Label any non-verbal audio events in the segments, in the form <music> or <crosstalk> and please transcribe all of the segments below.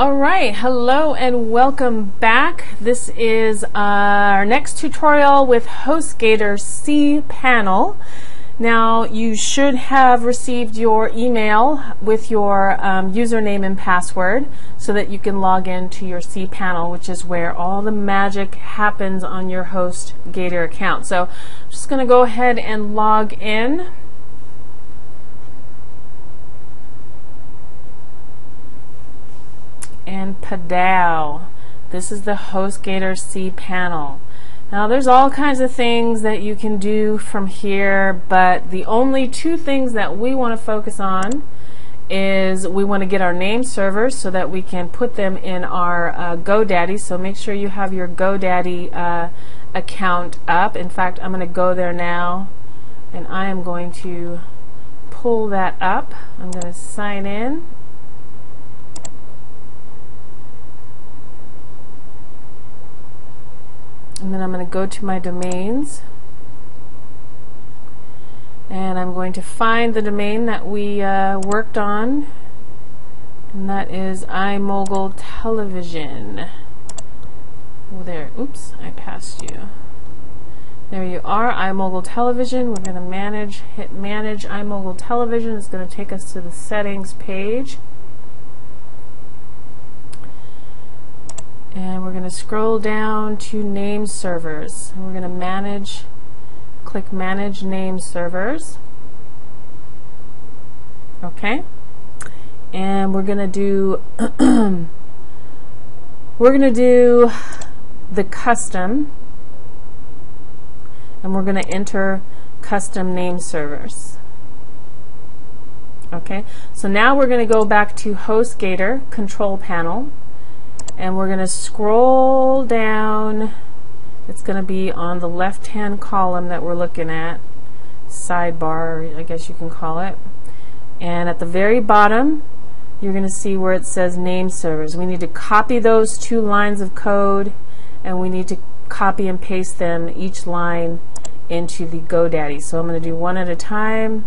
All right, hello and welcome back. This is our next tutorial with HostGator cPanel. Now, you should have received your email with your um, username and password so that you can log in to your cPanel, which is where all the magic happens on your HostGator account. So, I'm just going to go ahead and log in. And Padao. This is the HostGator cPanel. Now there's all kinds of things that you can do from here, but the only two things that we want to focus on is we want to get our name servers so that we can put them in our uh, GoDaddy. So make sure you have your GoDaddy uh, account up. In fact, I'm going to go there now and I am going to pull that up. I'm going to sign in and then I'm going to go to my domains. And I'm going to find the domain that we uh, worked on and that is iMogul Television. Oh there oops I passed you. There you are iMogul Television. We're going to manage hit manage iMogul Television. It's going to take us to the settings page and we're going to scroll down to name servers. We're going to manage, click manage name servers. Okay. And we're going to do, <clears throat> we're going to do the custom and we're going to enter custom name servers. Okay, so now we're going to go back to HostGator control panel and we're going to scroll down. It's going to be on the left hand column that we're looking at. Sidebar I guess you can call it. And at the very bottom you're going to see where it says name servers. We need to copy those two lines of code and we need to copy and paste them each line into the GoDaddy. So I'm going to do one at a time.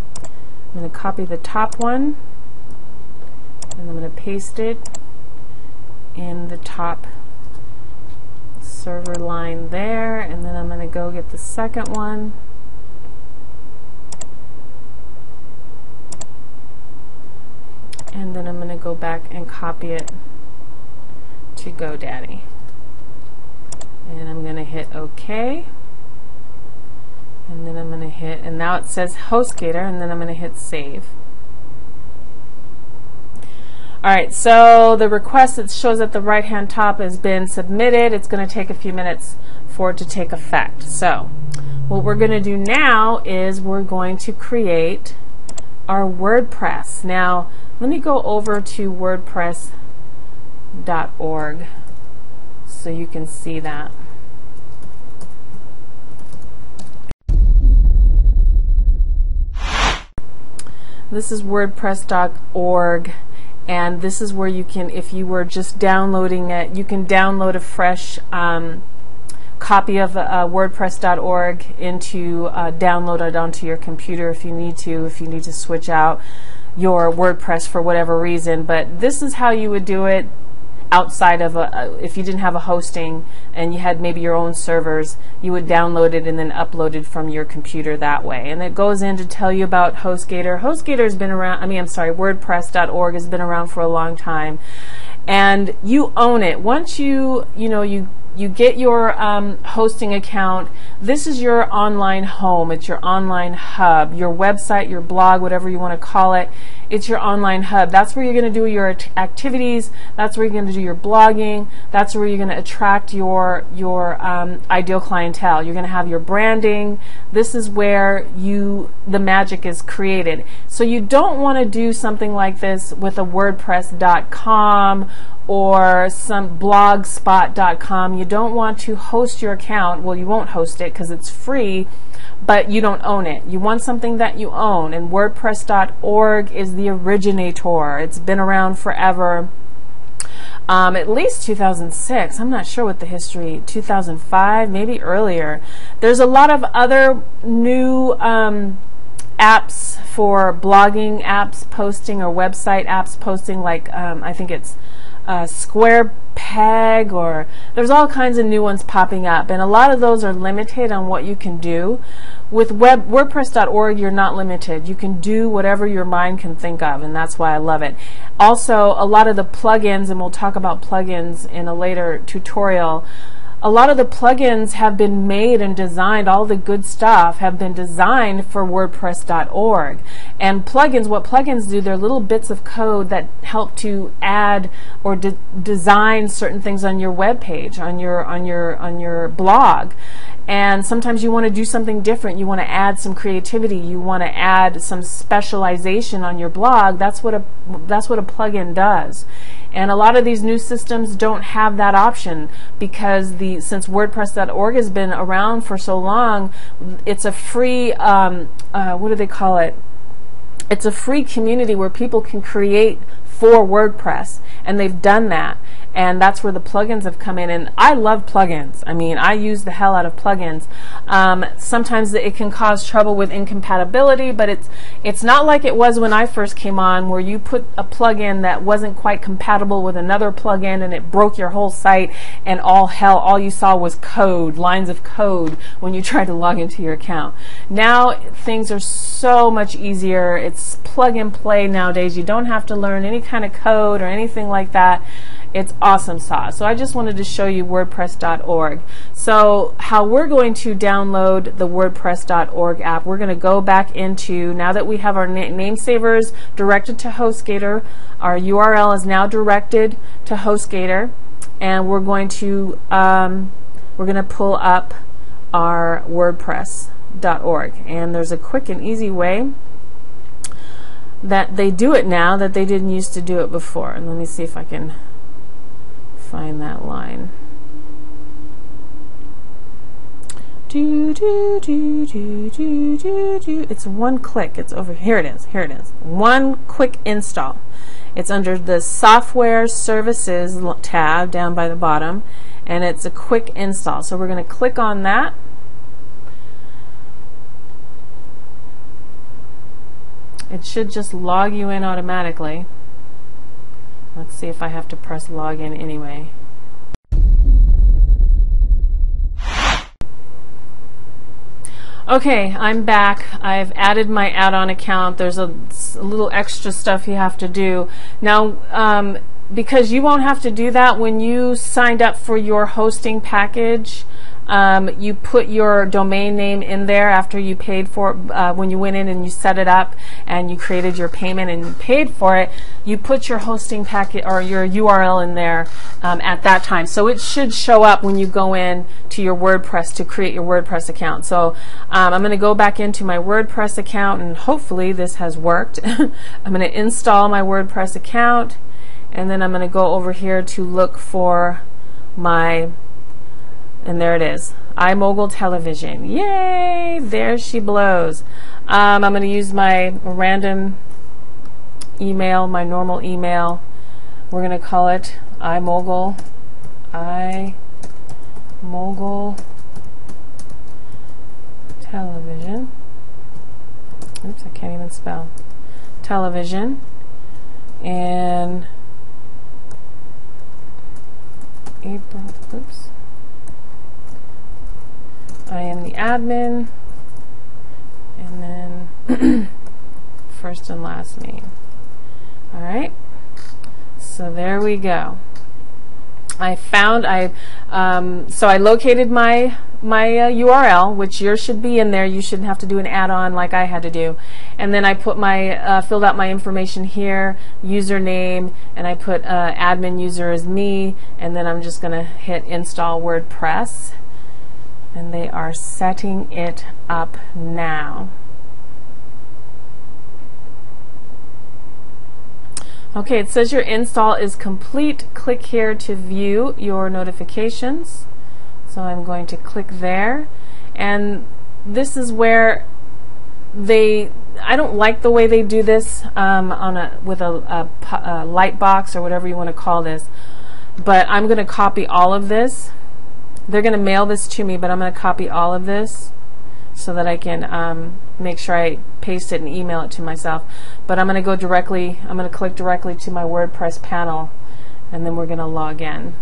I'm going to copy the top one and I'm going to paste it in the top server line there and then I'm going to go get the second one. And then I'm going to go back and copy it to GoDaddy. And I'm going to hit OK. And then I'm going to hit and now it says HostGator and then I'm going to hit save Alright, so the request that shows at the right hand top has been submitted. It's going to take a few minutes for it to take effect. So, what we're going to do now is we're going to create our WordPress. Now, let me go over to WordPress.org so you can see that. This is WordPress.org and this is where you can if you were just downloading it you can download a fresh um, copy of uh, wordpress.org into uh, download it onto your computer if you need to if you need to switch out your WordPress for whatever reason. But this is how you would do it outside of a, if you didn't have a hosting and you had maybe your own servers, you would download it and then upload it from your computer that way. And it goes in to tell you about HostGator. HostGator has been around, I mean, I'm sorry, WordPress.org has been around for a long time. And you own it. Once you, you know, you you get your um, hosting account. This is your online home. It's your online hub, your website, your blog, whatever you want to call it. It's your online hub. That's where you're going to do your activities. That's where you're going to do your blogging. That's where you're going to attract your your um, ideal clientele. You're going to have your branding. This is where you the magic is created. So you don't want to do something like this with a WordPress.com or some blogspot.com. You don't want to host your account. Well, you won't host it because it's free, but you don't own it. You want something that you own, and WordPress.org is the originator. It's been around forever. Um, at least 2006. I'm not sure what the history, 2005, maybe earlier. There's a lot of other new um, apps for blogging apps posting or website apps posting, like um, I think it's uh, Square Peg, or there's all kinds of new ones popping up, and a lot of those are limited on what you can do. With web, WordPress.org, you're not limited. You can do whatever your mind can think of, and that's why I love it. Also, a lot of the plugins, and we'll talk about plugins in a later tutorial a lot of the plugins have been made and designed, all the good stuff have been designed for WordPress.org. And plugins, what plugins do, they're little bits of code that help to add or de design certain things on your web page, on your on your on your blog. And sometimes you want to do something different. You want to add some creativity. You want to add some specialization on your blog. That's what a that's what a plugin does. And a lot of these new systems don't have that option because the since WordPress.org has been around for so long, it's a free um, uh, what do they call it? It's a free community where people can create for WordPress, and they've done that and that's where the plugins have come in. And I love plugins. I mean, I use the hell out of plugins. Um, sometimes it can cause trouble with incompatibility, but it's it's not like it was when I first came on, where you put a plugin that wasn't quite compatible with another plugin, and it broke your whole site, and all hell, all you saw was code, lines of code when you <laughs> tried to log into your account. Now things are so much easier. It's plug and play nowadays. You don't have to learn any kind of code or anything like that. It's awesome sauce. So I just wanted to show you WordPress.org. So how we're going to download the WordPress.org app, we're going to go back into, now that we have our na name servers directed to HostGator, our URL is now directed to HostGator, and we're going to, um, we're going to pull up our WordPress.org. And there's a quick and easy way that they do it now that they didn't used to do it before. And let me see if I can find that line. Do, do, do, do, do, do, do. It's one click. It's over. Here it is. Here it is. One quick install. It's under the Software Services tab down by the bottom, and it's a quick install. So we're going to click on that. It should just log you in automatically. Let's see if I have to press login anyway. Okay, I'm back. I've added my add-on account. There's a, a, little extra stuff you have to do. Now, um, because you won't have to do that when you signed up for your hosting package, um, you put your domain name in there after you paid for uh, when you went in and you set it up and you created your payment and you paid for it. You put your hosting packet or your URL in there um, at that time, so it should show up when you go in to your WordPress to create your WordPress account. So um, I'm going to go back into my WordPress account and hopefully this has worked. <laughs> I'm going to install my WordPress account and then I'm going to go over here to look for my and there it is. iMogul Television. Yay! There she blows. Um, I'm going to use my random email, my normal email. We're going to call it iMogul. iMogul Television. Oops, I can't even spell. Television. And April. Oops. I am the admin, and then <clears throat> first and last name. All right, so there we go. I found I um, so I located my my uh, URL, which yours should be in there. You shouldn't have to do an add-on like I had to do. And then I put my uh, filled out my information here, username, and I put uh, admin user as me. And then I'm just going to hit install WordPress and they are setting it up now. Okay, it says your install is complete. Click here to view your notifications. So I'm going to click there. And this is where they, I don't like the way they do this um, on a with a, a, a light box or whatever you want to call this. But I'm going to copy all of this they're going to mail this to me, but I'm going to copy all of this so that I can um, make sure I paste it and email it to myself. But I'm going to go directly, I'm going to click directly to my WordPress panel and then we're going to log in.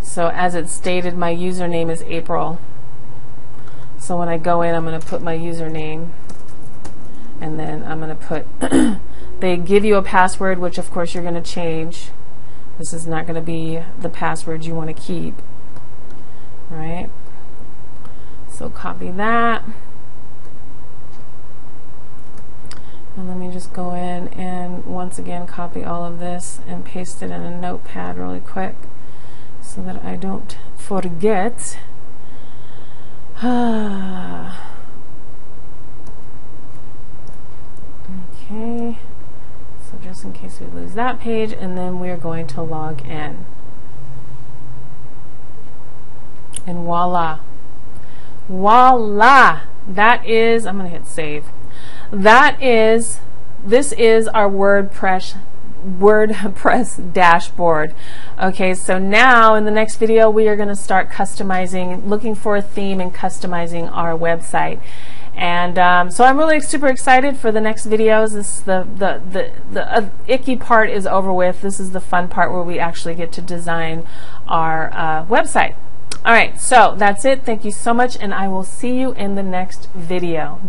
So as it stated, my username is April. So when I go in, I'm going to put my username, and then I'm going to put, <clears throat> they give you a password, which of course you're going to change. This is not going to be the password you want to keep, right? So copy that. And let me just go in and once again copy all of this and paste it in a notepad really quick so that I don't forget. <sighs> okay, just in case we lose that page, and then we're going to log in. And voila. Voila! That is, I'm going to hit save. That is, this is our WordPress WordPress <laughs> dashboard. Okay, so now in the next video we are going to start customizing, looking for a theme and customizing our website. And um, so I'm really super excited for the next videos. This the the the, the uh, icky part is over with. This is the fun part where we actually get to design our uh, website. All right, so that's it. Thank you so much, and I will see you in the next video.